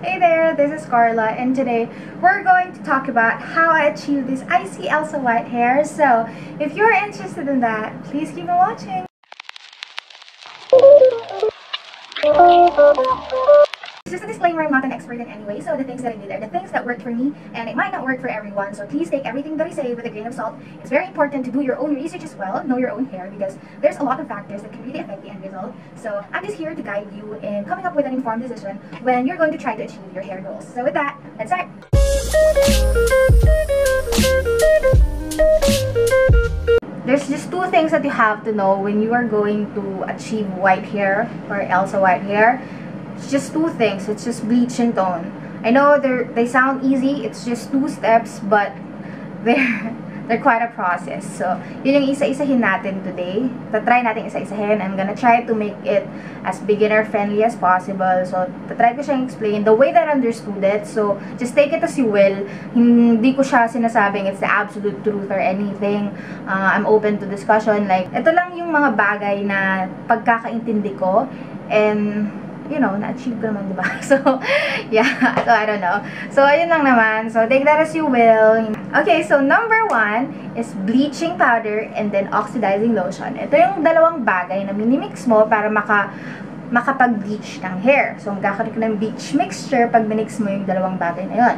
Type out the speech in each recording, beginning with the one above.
Hey there, this is Carla and today we're going to talk about how I achieved this icy Elsa white hair. So if you're interested in that, please keep on watching. Just a disclaimer, I'm not an expert in any way, so the things that I did are the things that worked for me, and it might not work for everyone, so please take everything that I say with a grain of salt. It's very important to do your own research as well, know your own hair, because there's a lot of factors that can really affect the end result. So I'm just here to guide you in coming up with an informed decision when you're going to try to achieve your hair goals. So with that, let's start! There's just two things that you have to know when you are going to achieve white hair or Elsa white hair. It's just two things. It's just bleach and tone. I know they they sound easy. It's just two steps, but they're they're quite a process. So, yun yung isa-isahin natin today. Tatry natin isa-isahin. I'm gonna try to make it as beginner-friendly as possible. So, tatry ko siyang explain the way that I understood it. So, just take it as you will. Hindi ko siya sinasabing it's the absolute truth or anything. Uh, I'm open to discussion. Like, ito lang yung mga bagay na pagkakaintindi ko. And, you know, na-achieve ko naman, di ba? So, yeah. So, I don't know. So, ayun lang naman. So, take that as you will. Okay, so number one is bleaching powder and then oxidizing lotion. Ito yung dalawang bagay na minimix mo para maka makapag-bleach ng hair. So, magkakaroon ka ng bleach mixture pag minix mo yung dalawang bagay na yun.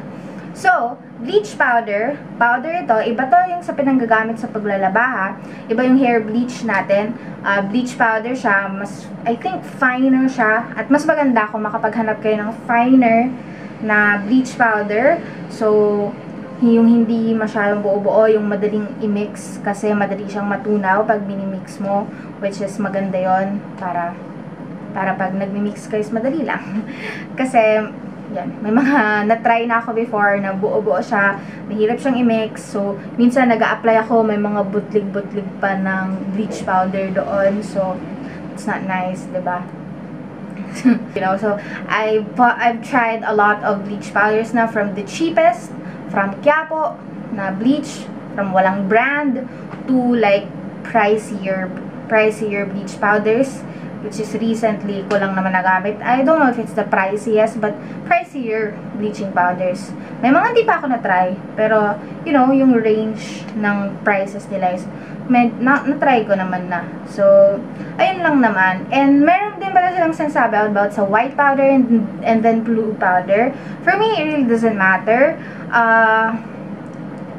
So, bleach powder, powder ito, iba to yung sa pinanggagamit sa paglalaba ha. Iba yung hair bleach natin. Uh, bleach powder siya, mas, I think, finer siya. At mas maganda kung makapaghanap kayo ng finer na bleach powder. So, yung hindi masyadong buo-buo, yung madaling i-mix kasi madali siyang matunaw pag minimix mo, which is maganda yon para para pag nagmi-mix kayo, madali lang. kasi yan. May mga na-try na ako before na buo-buo siya. Mahirap siyang i-mix. So, minsan nag apply ako. May mga butlig-butlig pa ng bleach powder doon. So, it's not nice, ba diba? you know, so, I've, I've tried a lot of bleach powders na from the cheapest, from Quiapo, na bleach, from walang brand, to like pricier, pricier bleach powders which is recently ko lang naman nagamit. I don't know if it's the priciest, but pricier bleaching powders. May mga hindi pa ako na-try, pero, you know, yung range ng prices nila is, med, na, na-try ko naman na. So, ayun lang naman. And meron din pala silang sinasabi about sa white powder and, and then blue powder. For me, it really doesn't matter. Uh,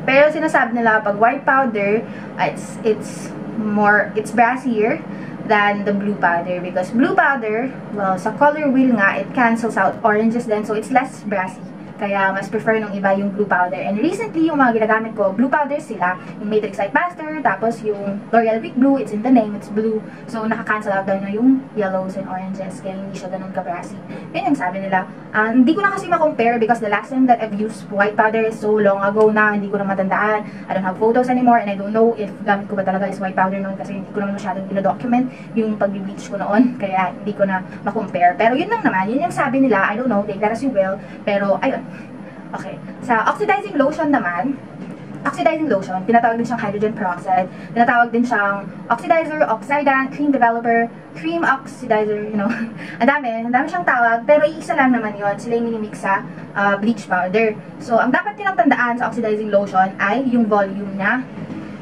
pero sinasabi nila, pag white powder, it's, it's more, it's brassier than the blue powder because blue powder, well, sa color wheel nga, it cancels out oranges then so it's less brassy. Kaya mas prefer nung iba yung blue powder. And recently, yung mga ginagamit ko, blue powder sila. Yung Matrix Light Master, tapos yung L'Oreal Big Blue, it's in the name, it's blue. So, naka-cancel out daw na yung yellows and oranges, kaya hindi siya ganun ka-brassy. Yan yung sabi nila. Uh, hindi ko na kasi ma-compare because the last time that I've used white powder is so long ago na, hindi ko na matandaan. I don't have photos anymore and I don't know if gamit ko ba talaga is white powder noon kasi hindi ko naman masyadong ina-document yung pag-bleach ko noon. Kaya hindi ko na ma-compare. Pero yun lang naman, yun yung sabi nila, I don't know, take that as you will. Pero, ayun, Okay. Sa oxidizing lotion naman, oxidizing lotion, tinatawag din siyang hydrogen peroxide, tinatawag din siyang oxidizer, oxidant, cream developer, cream oxidizer, you know. ang dami, ang dami siyang tawag, pero iisa lang naman yon Sila yung minimix sa uh, bleach powder. So, ang dapat nilang tandaan sa oxidizing lotion ay yung volume niya.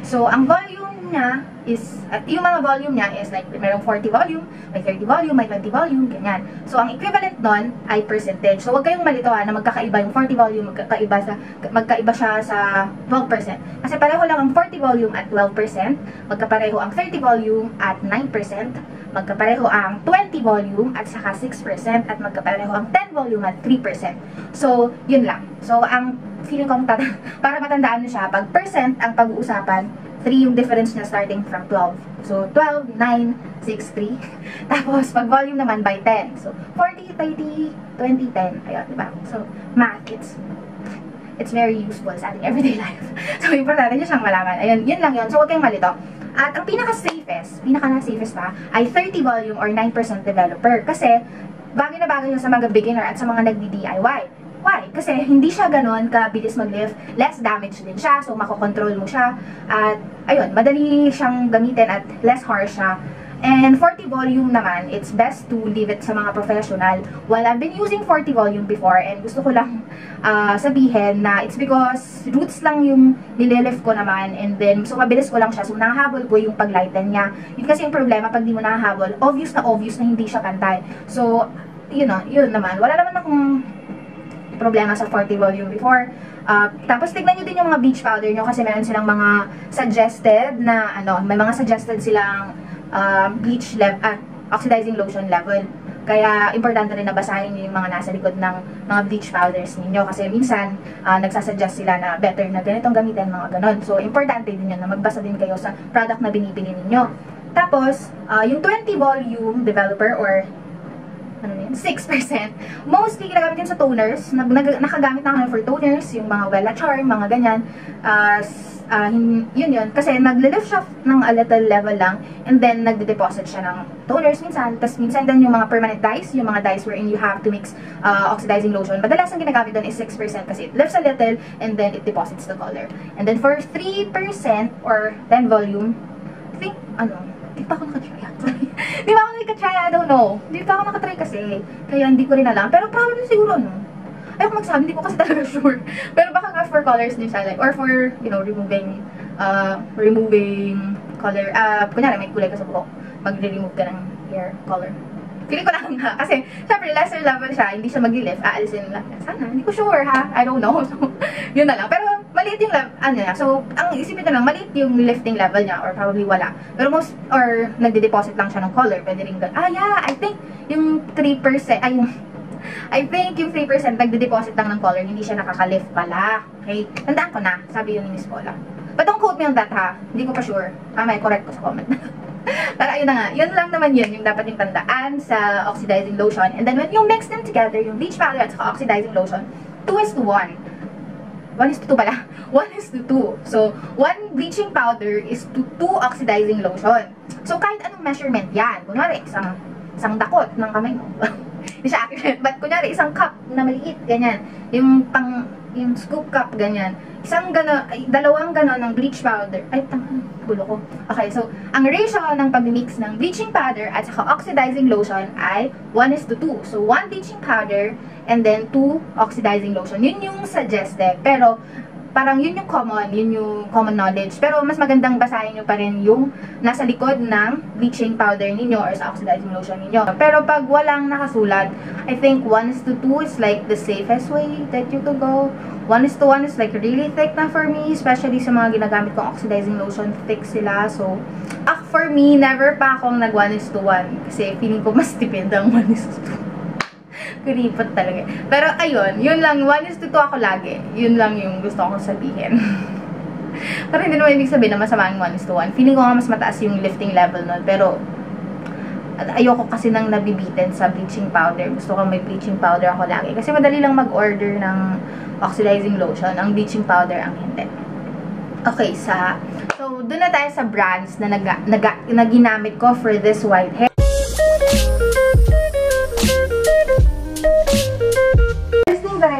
So, ang volume niya is, uh, yung mga volume niya is like, merong 40 volume, may 30 volume, may 20 volume, ganyan. So, ang equivalent nun ay percentage. So, huwag kayong malito ha, na magkakaiba yung 40 volume, magkakaiba, sa, magkaiba siya sa 12%. Kasi pareho lang ang 40 volume at 12%, magkapareho ang 30 volume at 9%, magkapareho ang 20 volume at saka 6%, at magkapareho ang 10 volume at 3%. So, yun lang. So, ang feeling ko, para matandaan nyo siya, pag percent ang pag-uusapan, 3 yung difference niya starting from 12. So, 12, 9, 6, 3. Tapos, pag volume naman by 10. So, 40, 30, 20, 10. Ayun, diba? So, math, it's it's very useful sa ating everyday life. so, importante nyo siyang malaman. Ayun, yun lang yun. So, huwag kayong malito. At ang pinaka-safest, pinaka-safest pa, ay 30 volume or 9% developer. Kasi, bagay na bagay yun sa mga beginner at sa mga nagdi-DIY. Why? Kasi hindi siya ganon kabilis mag-lift. Less damage din siya. So, makokontrol mo siya. At, ayun, madali siyang gamitin at less harsh siya. And 40 volume naman, it's best to leave it sa mga professional. Well, I've been using 40 volume before and gusto ko lang uh, sabihin na it's because roots lang yung nililift ko naman and then so mabilis ko lang siya. So nahahabol ko yung paglighten niya. Yun kasi yung problema pag di mo nahahabol, obvious na obvious na hindi siya pantay. So, yun know, yun naman. Wala naman akong problema sa 40 volume before. Uh, tapos tignan nyo din yung mga beach powder nyo kasi meron silang mga suggested na ano, may mga suggested silang uh, bleach level, ah, oxidizing lotion level. Kaya, importante rin na basahin nyo yung mga nasa likod ng mga bleach powders ninyo. Kasi minsan, uh, nagsasuggest sila na better na ganitong gamitin, mga ganon. So, importante din yun na magbasa din kayo sa product na binibili ninyo. Tapos, uh, yung 20 volume developer or ano yun, 6%. Mostly, ginagamit yun sa toners. Nag, nag, nakagamit na kami for toners, yung mga Wella Charm, mga ganyan. Uh, uh, yun yun. Kasi nagle-lift siya ng a little level lang, and then nagde-deposit siya ng toners minsan. Tapos minsan din yung mga permanent dyes, yung mga dyes wherein you have to mix uh, oxidizing lotion. Madalas ang ginagamit doon is 6% kasi it lifts a little, and then it deposits the color. And then for 3% or 10 volume, I think, ano, di pa ako nakatry. Di ba ako nakatry? I don't know. Di pa ako nakatry kasi. Kaya hindi ko rin alam. Pero probably siguro, no? Ayoko magsabi, hindi ko kasi talaga sure. Pero baka nga for colors niyo siya, like, or for, you know, removing, uh, removing color, uh, kunyari may kulay ka sa buhok, magre-remove ka ng hair color. Feeling ko lang nga. Kasi, syempre, lesser level siya. Hindi siya mag-lift. Aalisin lang. Sana. Hindi ko sure, ha? I don't know. So, yun na lang. Pero, maliit yung level, ano niya. So, ang isipin ko lang, maliit yung lifting level niya or probably wala. Pero most, or nagde-deposit lang siya ng color. Pwede rin gan. Ah, yeah. I think, yung 3%, ay, I think yung 3% nagde-deposit lang ng color, hindi siya nakaka-lift pala. Okay? Tandaan ko na. Sabi yun ni Miss Paula. But don't quote me on that, ha? Hindi ko pa sure. Tama, correct ko sa comment. Pero ayun na nga, yun lang naman yun, yung dapat yung tandaan sa oxidizing lotion. And then when you mix them together, yung bleach powder at oxidizing lotion, 2 is to 1. 1 is to 2 pala. 1 is to 2. So, 1 bleaching powder is to 2 oxidizing lotion. So, kahit anong measurement yan, kunwari, isang, isang dakot ng kamay mo. Hindi siya accurate. But, kunwari, isang cup na maliit, ganyan. Yung pang, yung scoop cup, ganyan isang gano, dalawang gano ng bleach powder. Ay, tama, bulo ko. Okay, so, ang ratio ng pag-mix ng bleaching powder at saka oxidizing lotion ay 1 is to 2. So, 1 bleaching powder and then 2 oxidizing lotion. Yun yung suggested. Pero, parang yun yung common, yun yung common knowledge. Pero mas magandang basahin nyo pa rin yung nasa likod ng bleaching powder ninyo or sa oxidizing lotion ninyo. Pero pag walang nakasulat, I think 1 is to 2 is like the safest way that you could go. 1 is to 1 is like really thick na for me, especially sa mga ginagamit kong oxidizing lotion, thick sila. So, ah, for me, never pa akong nag 1 is to 1 kasi feeling ko mas tipid ang 1 is to 2. Kuripot talaga. Pero ayun, yun lang, 1 is to 2 ako lagi. Yun lang yung gusto kong sabihin. Pero hindi naman ibig sabihin na masama yung 1 is to 1. Feeling ko nga mas mataas yung lifting level nun. Pero, ayoko kasi nang nabibitin sa bleaching powder. Gusto ko may bleaching powder ako lagi. Kasi madali lang mag-order ng oxidizing lotion. Ang bleaching powder ang hindi. Okay, sa... So, doon na tayo sa brands na, nag, nag, na ginamit ko for this white hair.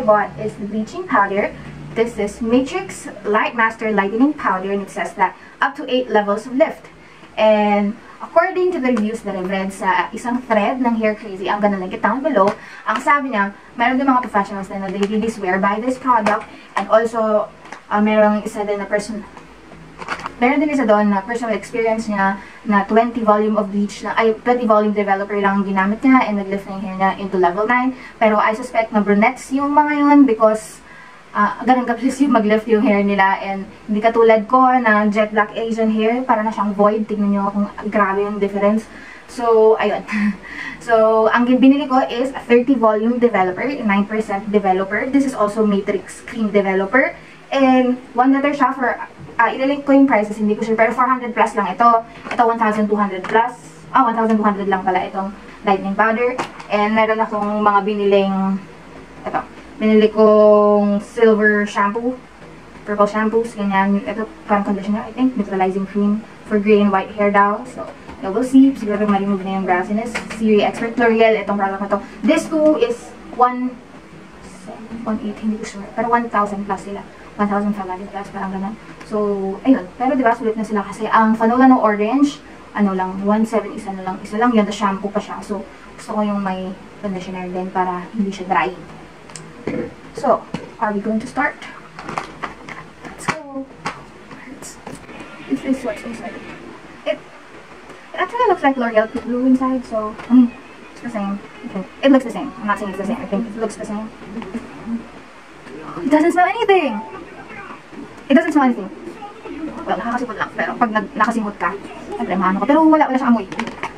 Bought is the bleaching powder. This is Matrix Light Master Lightening Powder and it says that up to 8 levels of lift. And according to the reviews that I've read sa isang thread ng Hair Crazy, I'm gonna link it down below, ang sabi niya, meron din mga professionals na they really swear by this product and also uh, merong isa din na person meron din isa doon na personal experience niya na 20 volume of bleach na, ay 20 volume developer lang ang ginamit niya and nag-lift na hair niya into level 9. Pero I suspect na brunettes yung mga yun because uh, ganun kabilis yung mag-lift yung hair nila and hindi katulad ko na jet black Asian hair, para na siyang void. Tingnan nyo kung grabe yung difference. So, ayun. so, ang binili ko is a 30 volume developer, 9% developer. This is also Matrix Cream Developer. And, one letter siya for uh, ilalink ko yung prices, hindi ko sure, pero 400 plus lang ito. Ito 1,200 plus. Ah, oh, 1,200 lang pala itong lightning powder. And meron akong mga biniling, ito, binili kong silver shampoo, purple shampoos, ganyan. Ito, parang conditioner, I think, neutralizing cream for gray and white hair daw. So, yeah, we'll see. Siguro ma-remove na yung grassiness. Siri Expert L'Oreal, itong product na to. This two is 1, 1.8, hindi ko sure. Pero 1,000 plus sila. 1,500 plus, parang ganun. So, ayun. Pero diba, sulit na sila kasi ang Fanola no orange, ano lang, 1.7 isa na lang, isa lang yun, the shampoo pa siya. So, gusto ko yung may conditioner din para hindi siya dry. So, are we going to start? Let's go. This is what's inside. It, it actually looks like L'Oreal blue inside, so, I mean, it's the same. Okay. It looks the same. I'm not saying it's the same. I think it looks the same. It doesn't smell anything! It doesn't smell anything. Well, nakakasimot lang. Pero pag nag nakasimot ka, syempre maano ko. Pero wala, wala siyang amoy.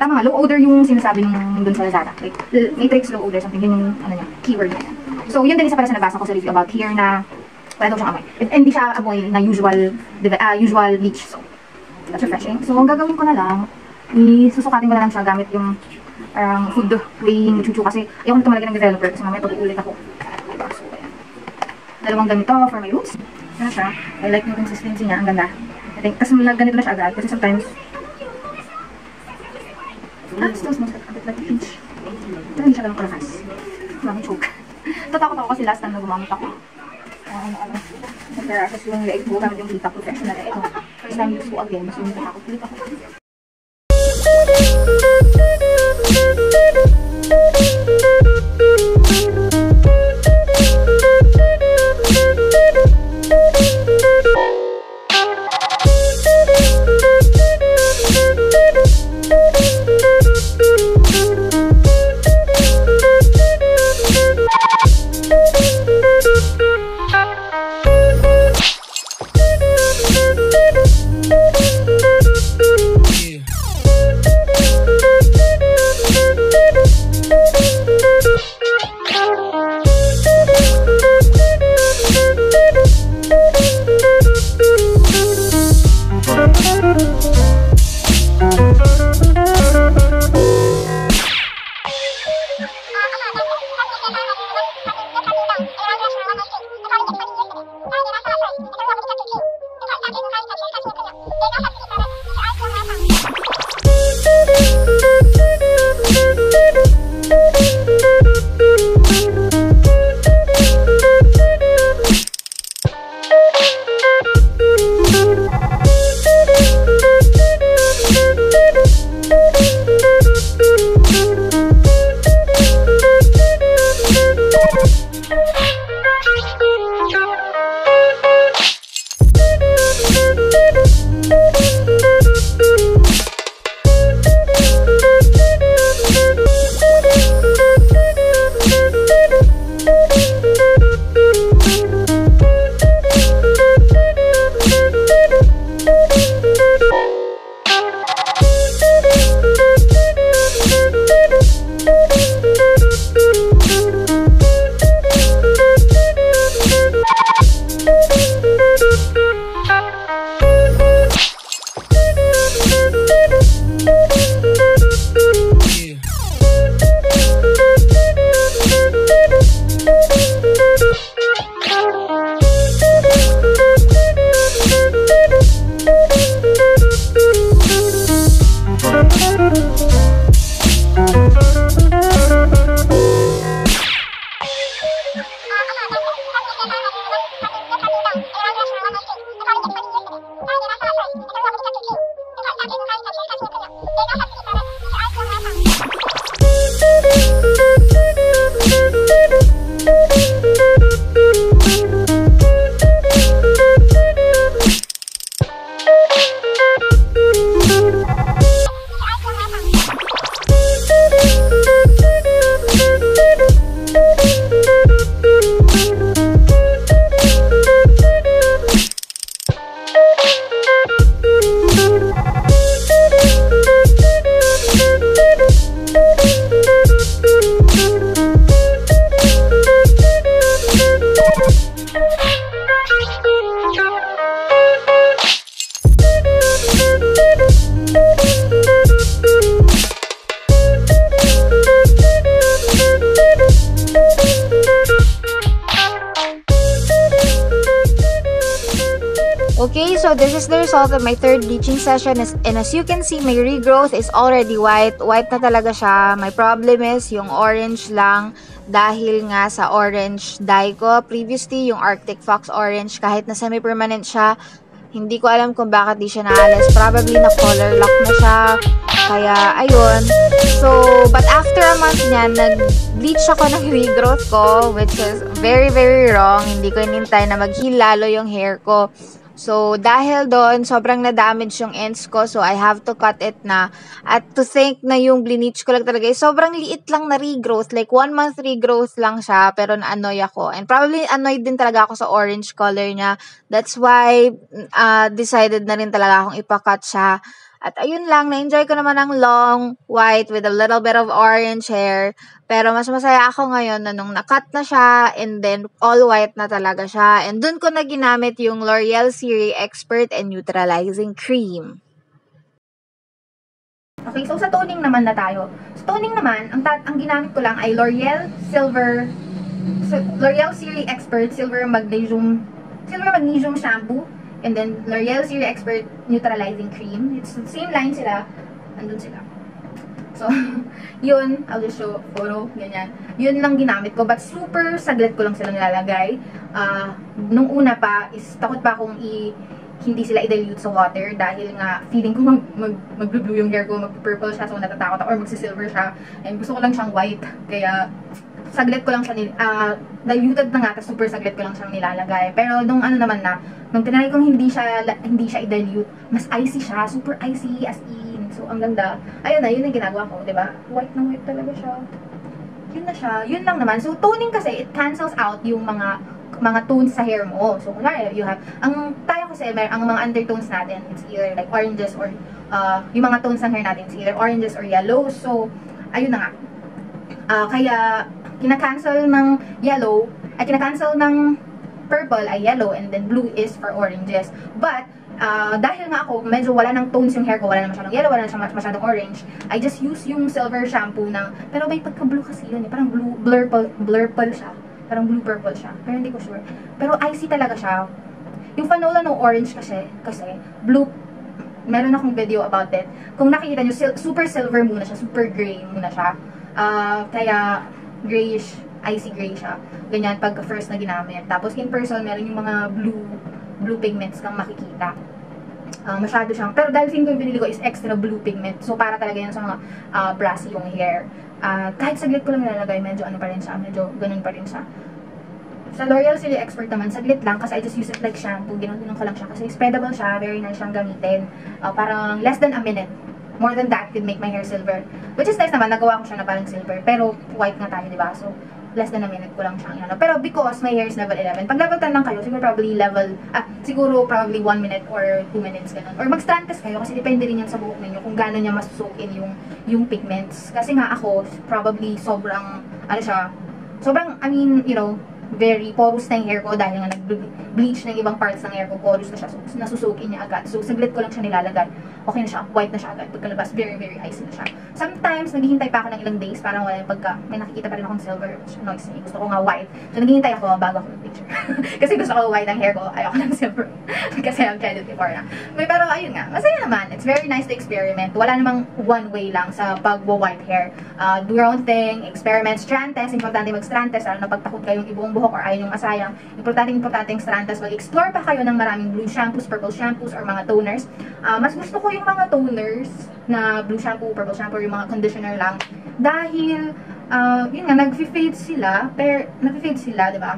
Tama nga, low odor yung sinasabi nung dun sa Lazada. Like, matrix low odor, something. Yun yung, ano niya, keyword niya. So, yun din isa pala sa nabasa ko sa review about here na wala daw siyang amoy. Hindi siya amoy na usual, uh, usual bleach. So, that's refreshing. So, ang gagawin ko na lang, isusukatin ko na lang siya gamit yung parang um, food weighing chuchu kasi ayaw ko tumalagyan ng developer kasi mamaya pag-uulit ako. So, ayan. Dalawang ganito for my roots. Ano siya? I like yung consistency niya. Ang ganda. I think, kasi ganito na siya agad. Kasi sometimes, ah, still smells like a bit like peach. Pero hindi siya ganun kalakas. Maraming choke. Tatakot ako kasi last time na gumamit ako. Uh, ano. Nagkarakas yung leeg ko gamit yung kita professional. Ito, first time use ko again. Mas yung natakot ulit ako. Result of my third bleaching session. And as you can see, my regrowth is already white. White na talaga siya. My problem is yung orange lang dahil nga sa orange dye ko. Previously, yung Arctic Fox Orange, kahit na semi-permanent siya, Hindi ko alam kung bakit di siya naalis. Probably na color lock na siya. Kaya, ayun. So, but after a month niyan, nag-bleach ako ng regrowth ko, which is very, very wrong. Hindi ko inintay na mag-heal lalo yung hair ko. So, dahil doon, sobrang na-damage yung ends ko. So, I have to cut it na. At to think na yung bleach ko lang talaga, eh, sobrang liit lang na regrowth. Like, one month regrowth lang siya, pero na-annoy ako. And probably annoyed din talaga ako sa orange color niya. That's why, uh, decided na rin talaga akong ipakat siya. At ayun lang, na-enjoy ko naman ang long white with a little bit of orange hair. Pero mas masaya ako ngayon na nung nakat na siya and then all white na talaga siya. And dun ko na ginamit yung L'Oreal Serie Expert and Neutralizing Cream. Okay, so sa toning naman na tayo. Sa toning naman, ang, ang ginamit ko lang ay L'Oreal Silver L'Oreal Serie Expert Silver Magnesium Silver Magnesium Shampoo And then, L'Oreal Series Expert Neutralizing Cream. It's the same line sila. Andun sila. So, yun. I'll just show photo. Ganyan. Yun lang ginamit ko. But super saglit ko lang silang nilalagay. Uh, nung una pa, is takot pa akong i hindi sila i-dilute sa water dahil nga feeling ko mag, mag, mag-blue yung hair ko, mag-purple siya so natatakot ako or magsi-silver siya and gusto ko lang siyang white kaya saglit ko lang siya, uh, diluted na nga, super saglit ko lang siyang nilalagay. Pero nung ano naman na, nung tinry kong hindi siya, hindi siya i-dilute, mas icy siya, super icy as in. So, ang ganda. Ayun na, yun yung ginagawa ko, di ba? White na white talaga siya. Yun na siya. Yun lang naman. So, toning kasi, it cancels out yung mga mga tones sa hair mo. So, kunwari, you have, ang tayo kasi, may, ang mga undertones natin, it's either like oranges or, uh, yung mga tones ng hair natin, it's either oranges or yellow. So, ayun na nga. Uh, kaya, kinakancel ng yellow, ay kinakancel ng purple ay yellow and then blue is for oranges. But, uh, dahil nga ako, medyo wala ng tones yung hair ko, wala na masyadong yellow, wala na masyadong orange, I just use yung silver shampoo na, pero may pagka-blue kasi yun eh, parang blue, blur, blur purple siya. Parang blue purple siya. Pero hindi ko sure. Pero icy talaga siya. Yung fanola ng orange kasi, kasi blue meron akong video about it. Kung nakikita nyo, sil super silver muna siya, super gray muna siya. Uh, kaya, grayish, icy gray siya. Ganyan pagka first na ginamit. Tapos in person, meron yung mga blue blue pigments kang makikita. Uh, masyado siyang, pero dahil feeling ko yung binili ko is extra blue pigment. So, para talaga yan sa mga uh, brassy yung hair. Uh, kahit saglit ko lang nilalagay, medyo ano pa rin siya, medyo ganun pa rin siya. Sa L'Oreal Silly Expert naman, saglit lang kasi I just use it like shampoo. Ginanon ko lang siya kasi spreadable siya, very nice siyang gamitin. Uh, parang less than a minute more than that could make my hair silver. Which is nice naman, nagawa ko siya na parang silver. Pero white nga tayo, di ba? So, less than a minute ko lang siyang ano. Pero because my hair is level 11, pag level 10 lang kayo, siguro probably level, ah, siguro probably 1 minute or 2 minutes, ganun. Or mag-strand test kayo kasi depende rin yan sa buhok ninyo kung gaano niya masusoak in yung, yung pigments. Kasi nga ako, probably sobrang, ano siya, sobrang, I mean, you know, very porous na yung hair ko dahil nga nag-bleach ng ibang parts ng hair ko, porous na siya. So, nasusukin niya agad. So, saglit ko lang siya nilalagay. Okay na siya, white na siya agad. Pagkalabas, very, very icy na siya. Sometimes, naghihintay pa ako ng ilang days, parang wala yung pagka, may nakikita pa rin akong silver, annoys me. Gusto ko nga white. So, naghihintay ako bago ako picture. Kasi gusto ko white ang hair ko, ayoko ng silver. Kasi I've tried it before na. May, pero ayun nga, masaya naman. It's very nice to experiment. Wala namang one way lang sa pag-white hair. Uh, do your own thing, experiment, strand test. Importante mag-strand test, lalo na pagtakot kayong ibuong buhok or ayaw yung masayang. Importante, importante test. Mag-explore pa kayo ng maraming blue shampoos, purple shampoos, or mga toners. Uh, mas gusto ko yung mga toners na blue shampoo, purple shampoo, yung mga conditioner lang. Dahil, uh, yun nga, nag-fade sila, pero nag-fade sila, di ba?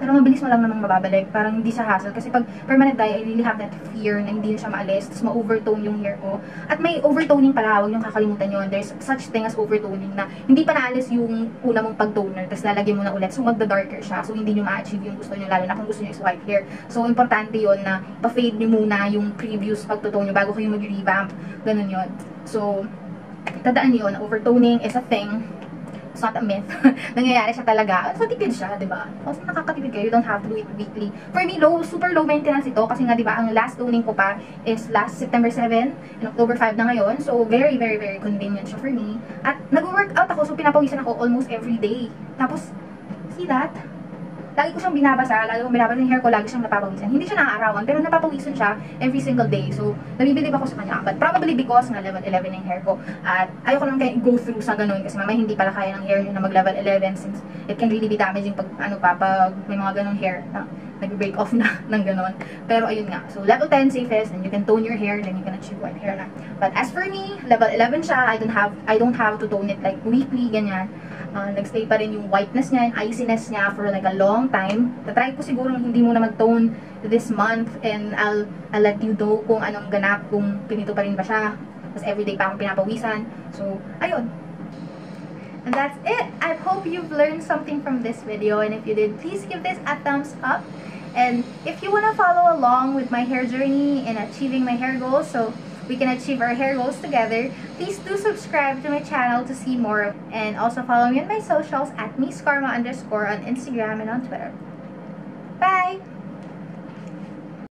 Pero mabilis mo lang namang mababalik. Parang hindi sa hassle. Kasi pag permanent dye, I really have that fear na hindi siya maalis. Tapos ma-overtone yung hair ko. At may overtoning pala. Huwag yung kakalimutan yun. There's such thing as overtoning na hindi pa naalis yung una mong pag-toner. Tapos lalagyan mo na ulit. So magda-darker siya. So hindi nyo ma-achieve yung gusto nyo. Lalo na kung gusto nyo is white hair. So importante yun na pa-fade nyo muna yung previous pagtotone nyo bago kayo mag-revamp. Ganun yun. So, tadaan yun. Overtoning is a thing It's not a myth. Nangyayari siya talaga. So, tipid siya, di ba? Kasi nakakatipid kayo, you don't have to do it weekly. For me, low, super low maintenance ito. Kasi nga, di ba, ang last toning ko pa is last September 7 and October 5 na ngayon. So, very, very, very convenient siya for me. At nag-workout ako, so pinapawisan ako almost every day. Tapos, see that? Lagi ko siyang binabasa, lagi kong binabasa yung hair ko, lagi siyang napapawisan. Hindi siya naaarawan, pero napapawisan siya every single day. So, nabibilib ako sa kanya. But probably because na level 11 yung hair ko. At ayoko naman kaya go through sa ganun kasi mamaya hindi pala kaya ng hair nyo na mag level 11 since it can really be damaging pag ano pa, pag may mga ganung hair na nag-break off na ng ganun. Pero ayun nga. So, level 10 safest and you can tone your hair then you can achieve white hair na. But as for me, level 11 siya. I don't have I don't have to tone it like weekly, ganyan. Uh, nagstay pa rin yung whiteness niya, yung iciness niya for like a long time. Tatry ko siguro hindi muna mag-tone this month and I'll, I'll let you know kung anong ganap, kung pinito pa rin ba siya. Tapos everyday pa akong pinapawisan. So, ayun. And that's it. I hope you've learned something from this video. And if you did, please give this a thumbs up. And if you want to follow along with my hair journey in achieving my hair goals, so we can achieve our hair goals together, please do subscribe to my channel to see more. And also follow me on my socials at Miss Karma underscore on Instagram and on Twitter. Bye!